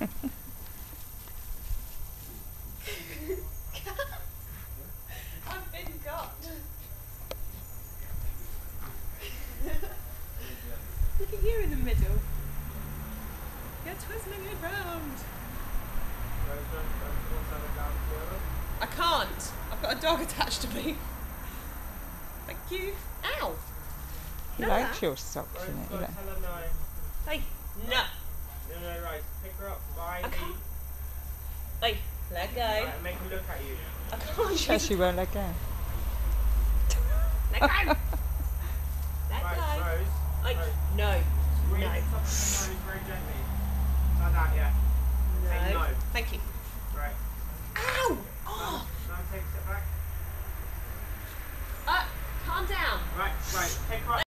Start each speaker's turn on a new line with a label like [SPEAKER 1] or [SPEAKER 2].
[SPEAKER 1] I've been got. Look at you in the middle. You're twizzling it round. I can't. I've got a dog attached to me. Thank you. Ow.
[SPEAKER 2] He
[SPEAKER 1] No,
[SPEAKER 2] likes your socks in it. You know.
[SPEAKER 1] Hey. No.
[SPEAKER 3] No,
[SPEAKER 1] I
[SPEAKER 3] that
[SPEAKER 1] guy. Like, let go.
[SPEAKER 3] Make him look at you.
[SPEAKER 1] I can't.
[SPEAKER 2] She won't let go.
[SPEAKER 1] Let go. let go.
[SPEAKER 3] Right, Rose,
[SPEAKER 1] like,
[SPEAKER 3] Rose.
[SPEAKER 1] no. No.
[SPEAKER 3] Like that. No. Thank you. Right. Oh. Uh, calm down.
[SPEAKER 1] Right,
[SPEAKER 3] right. Take right.